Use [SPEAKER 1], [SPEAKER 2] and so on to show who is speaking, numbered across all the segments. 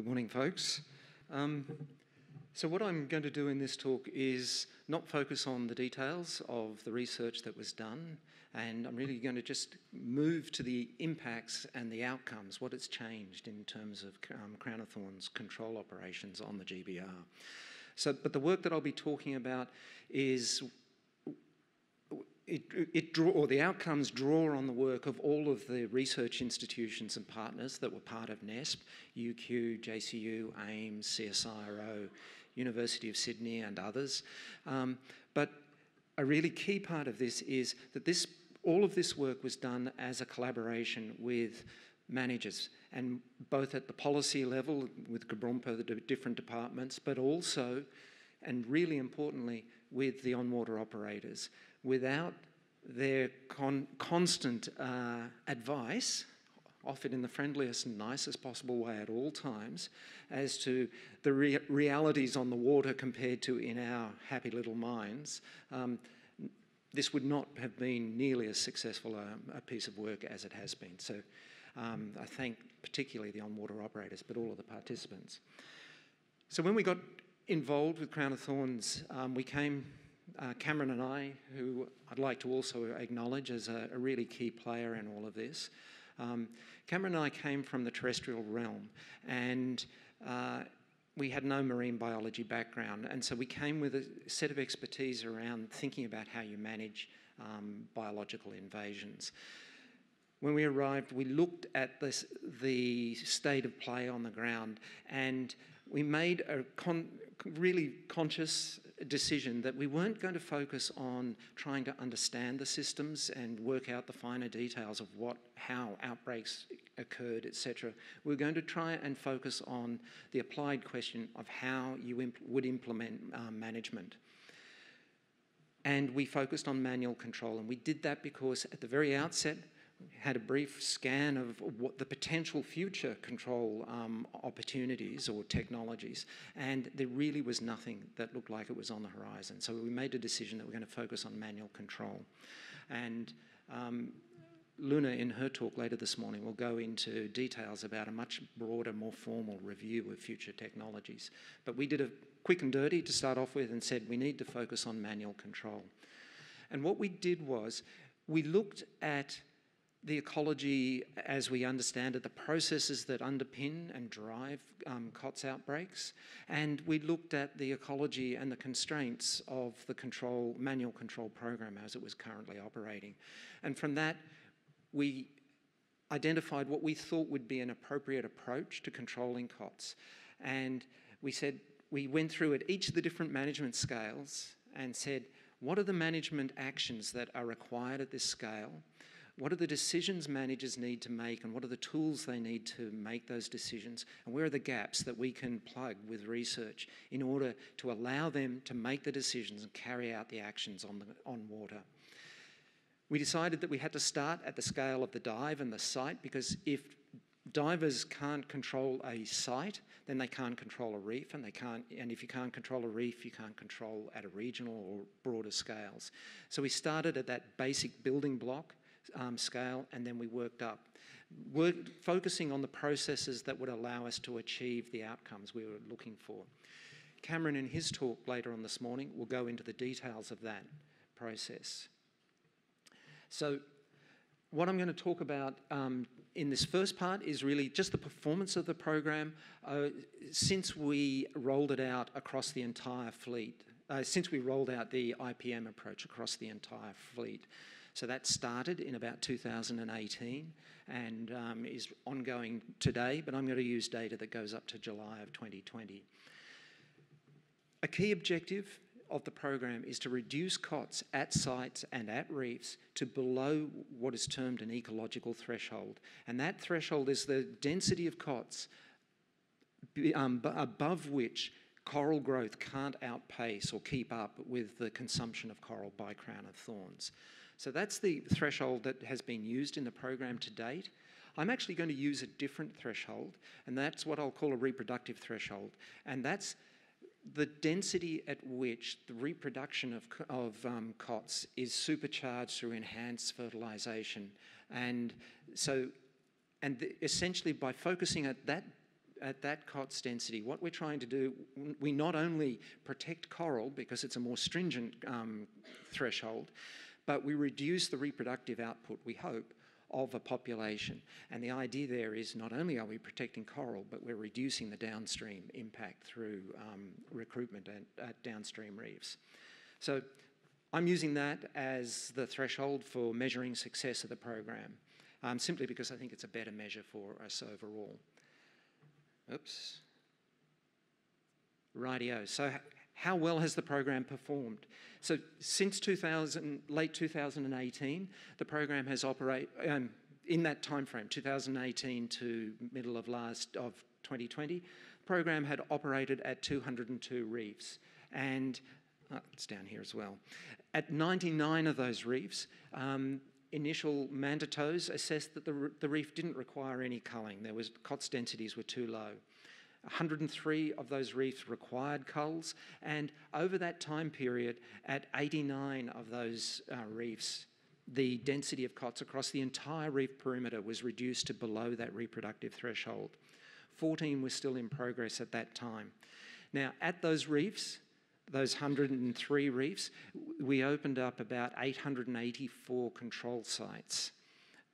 [SPEAKER 1] Good morning, folks. Um, so what I'm going to do in this talk is not focus on the details of the research that was done, and I'm really going to just move to the impacts and the outcomes, what it's changed in terms of um, Crown of Thorns control operations on the GBR. So, but the work that I'll be talking about is it, it draw, or the outcomes draw on the work of all of the research institutions and partners that were part of NESP, UQ, JCU, AIMS, CSIRO, University of Sydney and others. Um, but a really key part of this is that this, all of this work was done as a collaboration with managers and both at the policy level with GBRMPA, the different departments, but also, and really importantly, with the on-water operators without their con constant uh, advice, offered in the friendliest and nicest possible way at all times, as to the rea realities on the water compared to in our happy little minds, um, this would not have been nearly as successful a, a piece of work as it has been. So um, I thank particularly the on-water operators, but all of the participants. So when we got involved with Crown of Thorns, um, we came uh, Cameron and I, who I'd like to also acknowledge as a, a really key player in all of this. Um, Cameron and I came from the terrestrial realm and uh, we had no marine biology background, and so we came with a set of expertise around thinking about how you manage um, biological invasions. When we arrived, we looked at this, the state of play on the ground and we made a con really conscious decision that we weren't going to focus on trying to understand the systems and work out the finer details of what, how outbreaks occurred, etc. We we're going to try and focus on the applied question of how you imp would implement um, management. And we focused on manual control, and we did that because at the very outset, had a brief scan of what the potential future control um, opportunities or technologies, and there really was nothing that looked like it was on the horizon. So we made a decision that we're going to focus on manual control. And um, Luna, in her talk later this morning, will go into details about a much broader, more formal review of future technologies. But we did a quick and dirty to start off with and said we need to focus on manual control. And what we did was we looked at the ecology as we understand it, the processes that underpin and drive um, COTS outbreaks, and we looked at the ecology and the constraints of the control manual control program as it was currently operating. And from that, we identified what we thought would be an appropriate approach to controlling COTS. And we said, we went through at each of the different management scales and said, what are the management actions that are required at this scale? What are the decisions managers need to make and what are the tools they need to make those decisions? And where are the gaps that we can plug with research in order to allow them to make the decisions and carry out the actions on, the, on water? We decided that we had to start at the scale of the dive and the site because if divers can't control a site, then they can't control a reef, and they can't. And if you can't control a reef, you can't control at a regional or broader scales. So we started at that basic building block um, scale, and then we worked up, worked, focusing on the processes that would allow us to achieve the outcomes we were looking for. Cameron, in his talk later on this morning, will go into the details of that process. So, what I'm going to talk about um, in this first part is really just the performance of the program uh, since we rolled it out across the entire fleet, uh, since we rolled out the IPM approach across the entire fleet. So that started in about 2018 and um, is ongoing today, but I'm going to use data that goes up to July of 2020. A key objective of the program is to reduce COTS at sites and at reefs to below what is termed an ecological threshold. And that threshold is the density of COTS um, above which coral growth can't outpace or keep up with the consumption of coral by crown of thorns. So that's the threshold that has been used in the program to date. I'm actually going to use a different threshold, and that's what I'll call a reproductive threshold. And that's the density at which the reproduction of, of um, COTS is supercharged through enhanced fertilization. And so, and the, essentially by focusing at that at that COTS density, what we're trying to do, we not only protect coral because it's a more stringent um, threshold, but we reduce the reproductive output, we hope, of a population. And the idea there is not only are we protecting coral, but we're reducing the downstream impact through um, recruitment at, at downstream reefs. So I'm using that as the threshold for measuring success of the program, um, simply because I think it's a better measure for us overall. Oops. Rightio. So how well has the program performed? So since 2000, late 2018, the program has operated um, in that time frame, 2018 to middle of last of 2020. Program had operated at 202 reefs, and oh, it's down here as well. At 99 of those reefs, um, initial manta tows assessed that the, the reef didn't require any culling. There was COTS densities were too low. 103 of those reefs required culls, and over that time period, at 89 of those uh, reefs, the density of COTS across the entire reef perimeter was reduced to below that reproductive threshold. 14 were still in progress at that time. Now, at those reefs, those 103 reefs, we opened up about 884 control sites.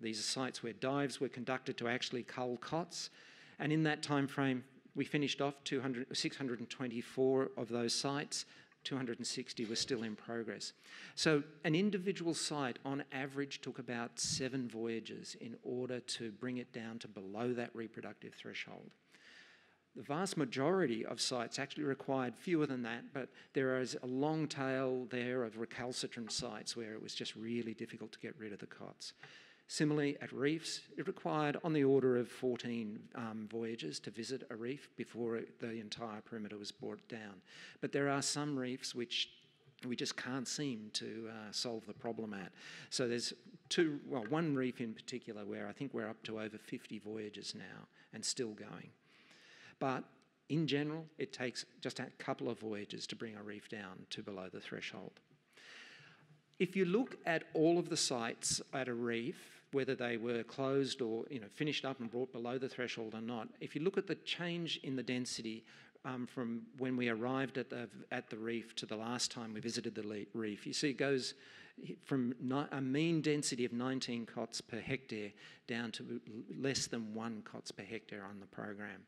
[SPEAKER 1] These are sites where dives were conducted to actually cull COTS, and in that time frame, we finished off 200, 624 of those sites. 260 were still in progress. So an individual site on average took about seven voyages in order to bring it down to below that reproductive threshold. The vast majority of sites actually required fewer than that, but there is a long tail there of recalcitrant sites where it was just really difficult to get rid of the COTS. Similarly, at reefs, it required on the order of 14 um, voyages to visit a reef before it, the entire perimeter was brought down. But there are some reefs which we just can't seem to uh, solve the problem at. So there's two, well, one reef in particular where I think we're up to over 50 voyages now and still going. But in general, it takes just a couple of voyages to bring a reef down to below the threshold. If you look at all of the sites at a reef, whether they were closed or you know, finished up and brought below the threshold or not, if you look at the change in the density um, from when we arrived at the, at the reef to the last time we visited the reef, you see it goes from a mean density of 19 cots per hectare down to less than one cots per hectare on the program.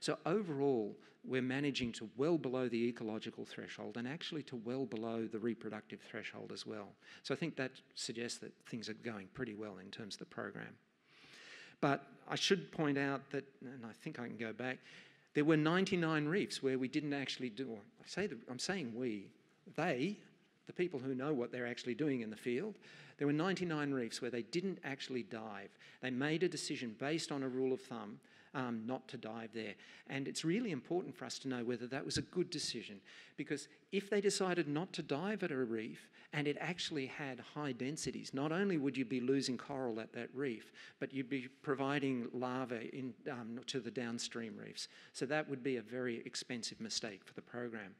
[SPEAKER 1] So overall, we're managing to well below the ecological threshold and actually to well below the reproductive threshold as well. So I think that suggests that things are going pretty well in terms of the program. But I should point out that, and I think I can go back, there were 99 reefs where we didn't actually do, I say that, I'm saying we, they the people who know what they're actually doing in the field, there were 99 reefs where they didn't actually dive. They made a decision based on a rule of thumb um, not to dive there. And it's really important for us to know whether that was a good decision because if they decided not to dive at a reef and it actually had high densities, not only would you be losing coral at that reef, but you'd be providing larvae in, um, to the downstream reefs. So that would be a very expensive mistake for the program.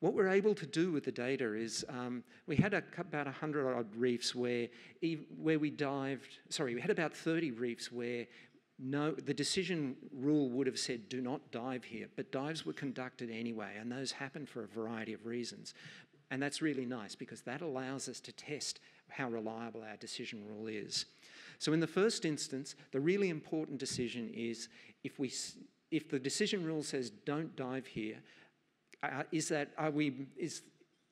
[SPEAKER 1] What we're able to do with the data is um, we had a, about 100 odd reefs where, where we dived, sorry, we had about 30 reefs where no, the decision rule would have said do not dive here, but dives were conducted anyway, and those happen for a variety of reasons. And that's really nice because that allows us to test how reliable our decision rule is. So in the first instance, the really important decision is if we if the decision rule says don't dive here, uh, is that are we is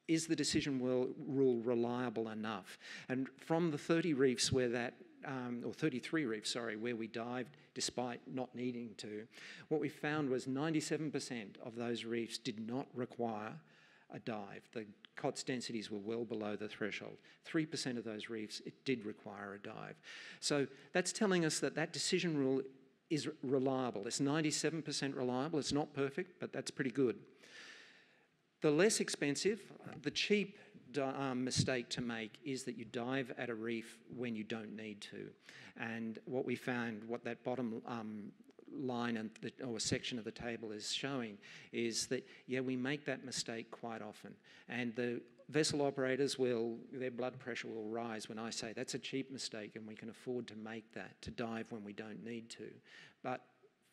[SPEAKER 1] is the decision rule reliable enough? And from the 30 reefs where that, um, or 33 reefs, sorry, where we dived despite not needing to, what we found was 97% of those reefs did not require a dive. The COTS densities were well below the threshold. 3% of those reefs, it did require a dive. So that's telling us that that decision rule is reliable. It's 97% reliable. It's not perfect, but that's pretty good. The less expensive, the cheap um, mistake to make is that you dive at a reef when you don't need to. And what we found, what that bottom um, line and the, or section of the table is showing is that yeah we make that mistake quite often and the vessel operators will their blood pressure will rise when I say that's a cheap mistake and we can afford to make that to dive when we don't need to but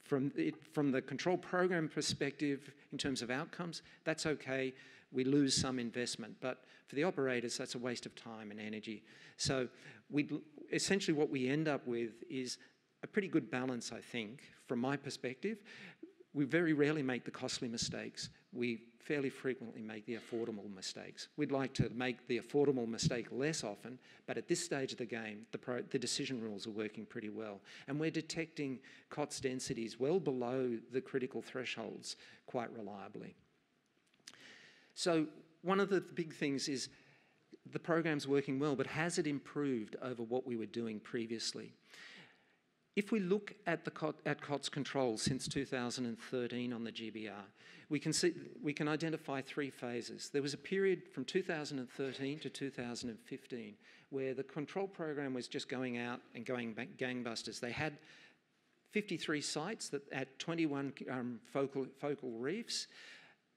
[SPEAKER 1] from, it, from the control program perspective, in terms of outcomes, that's okay. We lose some investment, but for the operators, that's a waste of time and energy. So we essentially what we end up with is a pretty good balance, I think, from my perspective. We very rarely make the costly mistakes. We fairly frequently make the affordable mistakes. We'd like to make the affordable mistake less often, but at this stage of the game, the, the decision rules are working pretty well. And we're detecting COTS densities well below the critical thresholds quite reliably. So one of the big things is the program's working well, but has it improved over what we were doing previously? If we look at the at COTS control since 2013 on the GBR, we can see we can identify three phases. There was a period from 2013 to 2015 where the control program was just going out and going gangbusters. They had 53 sites that at 21 um, focal, focal reefs.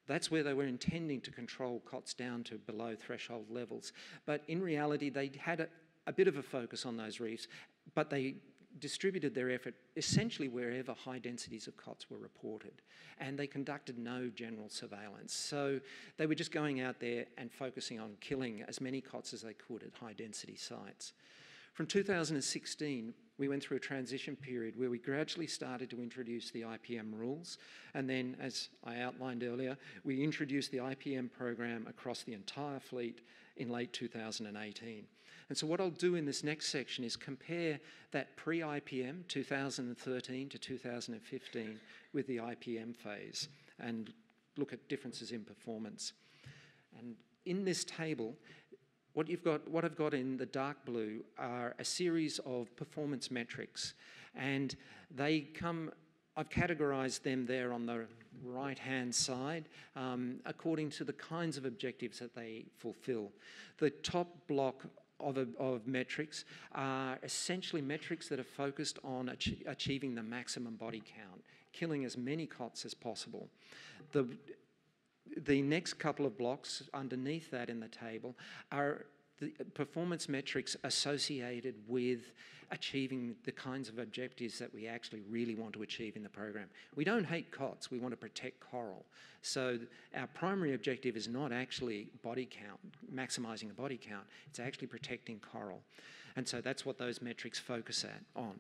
[SPEAKER 1] That's where they were intending to control COTS down to below threshold levels. But in reality, they had a, a bit of a focus on those reefs, but they distributed their effort essentially wherever high densities of COTS were reported. And they conducted no general surveillance. So they were just going out there and focusing on killing as many COTS as they could at high density sites. From 2016, we went through a transition period where we gradually started to introduce the IPM rules. And then, as I outlined earlier, we introduced the IPM program across the entire fleet in late 2018. And so what I'll do in this next section is compare that pre-IPM 2013 to 2015 with the IPM phase and look at differences in performance. And in this table, what you've got, what I've got in the dark blue are a series of performance metrics, and they come. I've categorised them there on the right-hand side um, according to the kinds of objectives that they fulfil. The top block of, of metrics are essentially metrics that are focused on ach achieving the maximum body count, killing as many COTS as possible. The, the next couple of blocks underneath that in the table are the performance metrics associated with achieving the kinds of objectives that we actually really want to achieve in the program. We don't hate COTS, we want to protect coral. So our primary objective is not actually body count, maximising the body count, it's actually protecting coral. And so that's what those metrics focus at on.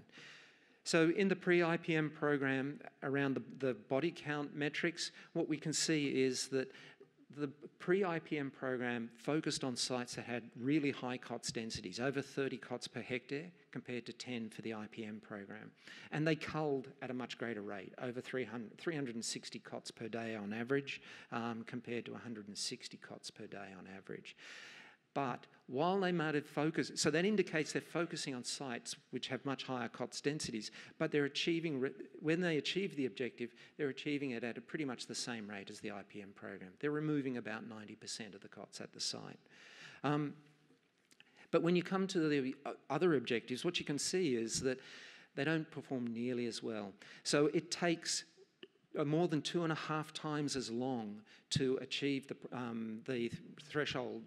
[SPEAKER 1] So in the pre-IPM program around the, the, body count metrics, what we can see is that the pre-IPM program focused on sites that had really high COTS densities, over 30 COTS per hectare compared to 10 for the IPM program. And they culled at a much greater rate, over 300, 360 COTS per day on average um, compared to 160 COTS per day on average. But while they might have focused, so that indicates they're focusing on sites which have much higher COTS densities, but they're achieving, when they achieve the objective, they're achieving it at a pretty much the same rate as the IPM program. They're removing about 90% of the COTS at the site. Um, but when you come to the other objectives, what you can see is that they don't perform nearly as well. So it takes more than two and a half times as long to achieve the, um, the threshold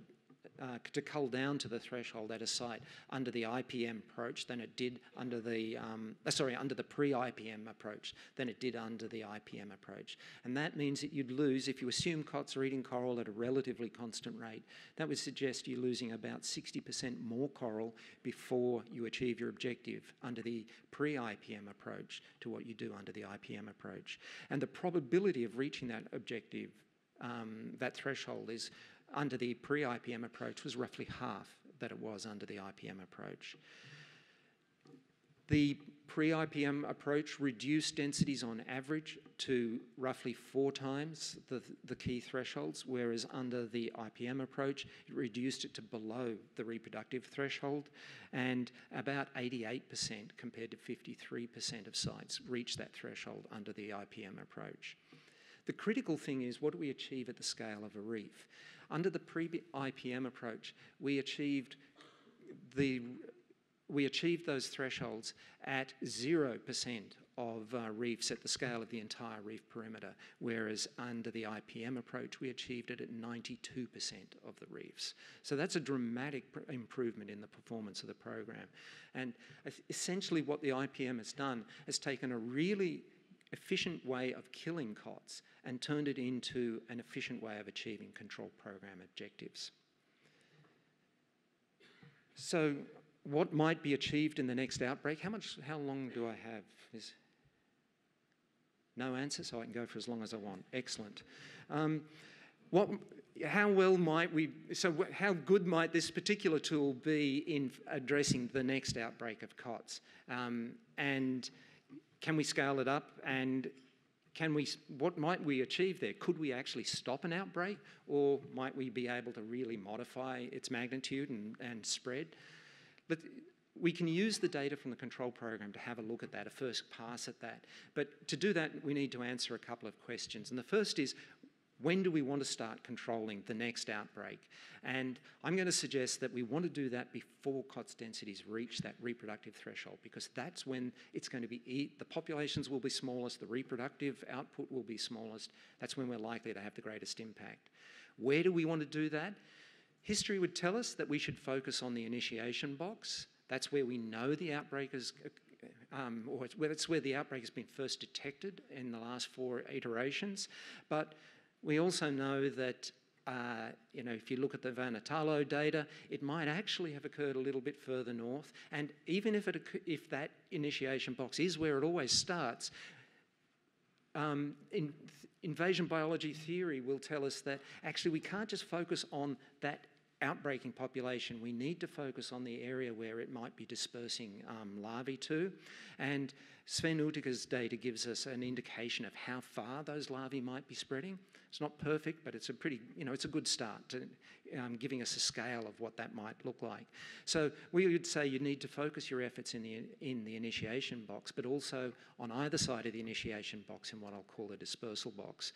[SPEAKER 1] uh, to cull down to the threshold at a site under the IPM approach than it did under the um, uh, sorry under the pre-IPM approach than it did under the IPM approach, and that means that you'd lose if you assume COTS are eating coral at a relatively constant rate. That would suggest you're losing about 60% more coral before you achieve your objective under the pre-IPM approach to what you do under the IPM approach, and the probability of reaching that objective um, that threshold is under the pre-IPM approach was roughly half that it was under the IPM approach. The pre-IPM approach reduced densities on average to roughly four times the, the key thresholds, whereas under the IPM approach, it reduced it to below the reproductive threshold, and about 88% compared to 53% of sites reached that threshold under the IPM approach. The critical thing is what do we achieve at the scale of a reef? Under the pre-IPM approach, we achieved the we achieved those thresholds at 0% of uh, reefs at the scale of the entire reef perimeter, whereas under the IPM approach, we achieved it at 92% of the reefs. So that's a dramatic improvement in the performance of the program. And essentially what the IPM has done has taken a really efficient way of killing COTS and turned it into an efficient way of achieving control program objectives. So what might be achieved in the next outbreak? How much, how long do I have? Is no answer, so I can go for as long as I want. Excellent. Um, what, how well might we, so how good might this particular tool be in addressing the next outbreak of COTS? Um, and can we scale it up and can we, what might we achieve there? Could we actually stop an outbreak or might we be able to really modify its magnitude and, and spread? But we can use the data from the control program to have a look at that, a first pass at that. But to do that, we need to answer a couple of questions. And the first is, when do we want to start controlling the next outbreak? And I'm going to suggest that we want to do that before COTS densities reach that reproductive threshold because that's when it's going to be, the populations will be smallest, the reproductive output will be smallest. That's when we're likely to have the greatest impact. Where do we want to do that? History would tell us that we should focus on the initiation box. That's where we know the outbreak is, um, or it's where the outbreak has been first detected in the last four iterations. But we also know that uh, you know, if you look at the Vanhatalo data, it might actually have occurred a little bit further north. And even if, it, if that initiation box is where it always starts, um, in, invasion biology theory will tell us that actually we can't just focus on that outbreaking population, we need to focus on the area where it might be dispersing um, larvae to. And Sven Uthicke's data gives us an indication of how far those larvae might be spreading. It's not perfect, but it's a pretty, you know, it's a good start to um, giving us a scale of what that might look like. So we would say you need to focus your efforts in the, in the initiation box, but also on either side of the initiation box in what I'll call a dispersal box.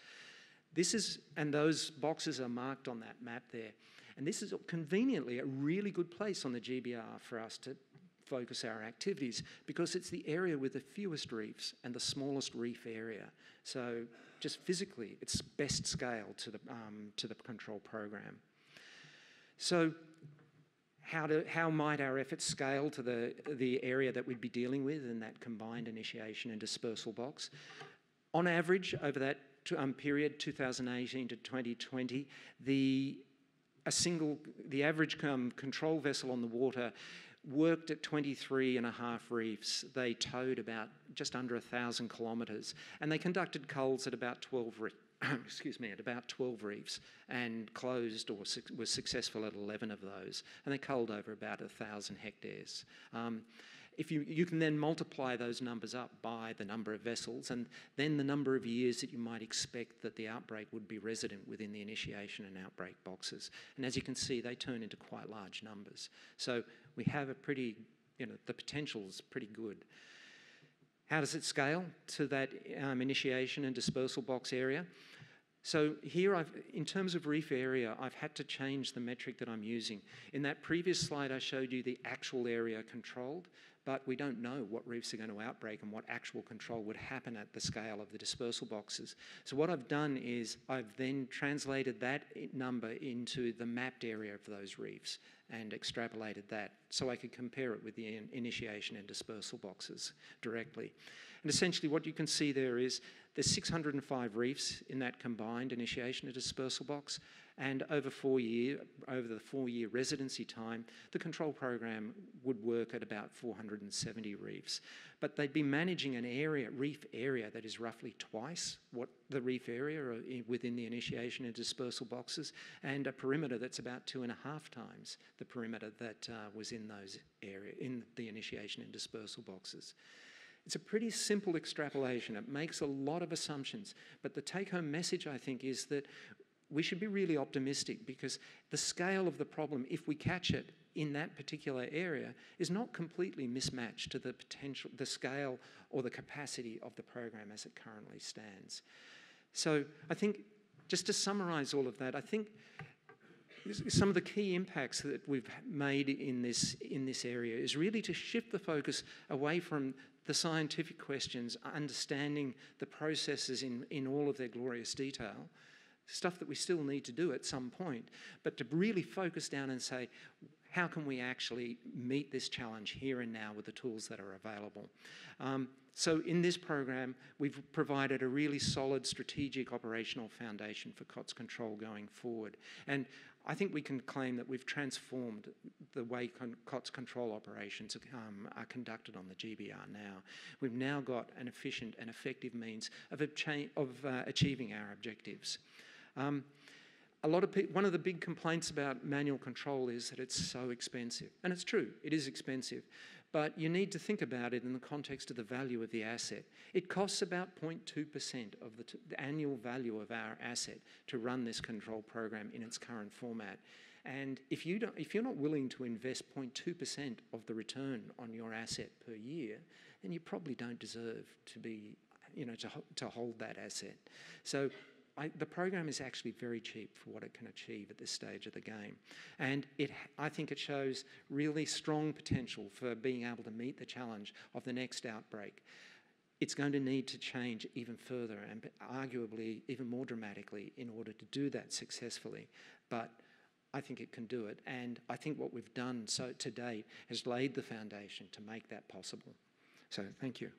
[SPEAKER 1] This is, and those boxes are marked on that map there. And this is conveniently a really good place on the GBR for us to focus our activities because it's the area with the fewest reefs and the smallest reef area. So just physically, it's best scale to the, um, to the control program. So how, to, how might our efforts scale to the, the area that we'd be dealing with in that combined initiation and dispersal box? On average, over that um, period, 2018 to 2020, the a single, the average um, control vessel on the water worked at 23 and a half reefs. They towed about just under a thousand kilometres and they conducted culls at about 12 excuse me, at about 12 reefs and closed or su was successful at 11 of those. And they culled over about a thousand hectares. Um, if you, you can then multiply those numbers up by the number of vessels and then the number of years that you might expect that the outbreak would be resident within the initiation and outbreak boxes. And as you can see, they turn into quite large numbers. So we have a pretty, you know, the potential is pretty good. How does it scale to that um, initiation and dispersal box area? So here, I've, in terms of reef area, I've had to change the metric that I'm using. In that previous slide, I showed you the actual area controlled but we don't know what reefs are going to outbreak and what actual control would happen at the scale of the dispersal boxes. So what I've done is I've then translated that number into the mapped area of those reefs and extrapolated that so I could compare it with the initiation and dispersal boxes directly. And essentially what you can see there is there's 605 reefs in that combined initiation and dispersal box and over four year, over the four-year residency time, the control program would work at about 470 reefs. But they'd be managing an area, reef area, that is roughly twice what the reef area within the initiation and dispersal boxes, and a perimeter that's about two and a half times the perimeter that uh, was in those area in the initiation and dispersal boxes. It's a pretty simple extrapolation. It makes a lot of assumptions, but the take home message, I think, is that we should be really optimistic because the scale of the problem, if we catch it in that particular area, is not completely mismatched to the potential, the scale or the capacity of the program as it currently stands. So I think, just to summarize all of that, I think some of the key impacts that we've made in this, in this area is really to shift the focus away from the scientific questions, understanding the processes in, in all of their glorious detail, stuff that we still need to do at some point, but to really focus down and say, how can we actually meet this challenge here and now with the tools that are available? Um, so in this program, we've provided a really solid strategic operational foundation for COTS control going forward. And I think we can claim that we've transformed the way con COTS control operations um, are conducted on the GBR now. We've now got an efficient and effective means of, of uh, achieving our objectives. Um, a lot of one of the big complaints about manual control is that it's so expensive. And it's true, it is expensive. But you need to think about it in the context of the value of the asset. It costs about 0.2% of the, the, annual value of our asset to run this control program in its current format. And if, you don't, if you're not willing to invest 0.2% of the return on your asset per year, then you probably don't deserve to be, you know, to, to hold that asset. So I, the program is actually very cheap for what it can achieve at this stage of the game. And it, I think it shows really strong potential for being able to meet the challenge of the next outbreak. It's going to need to change even further and arguably even more dramatically in order to do that successfully. But I think it can do it. And I think what we've done so to date has laid the foundation to make that possible. So thank you.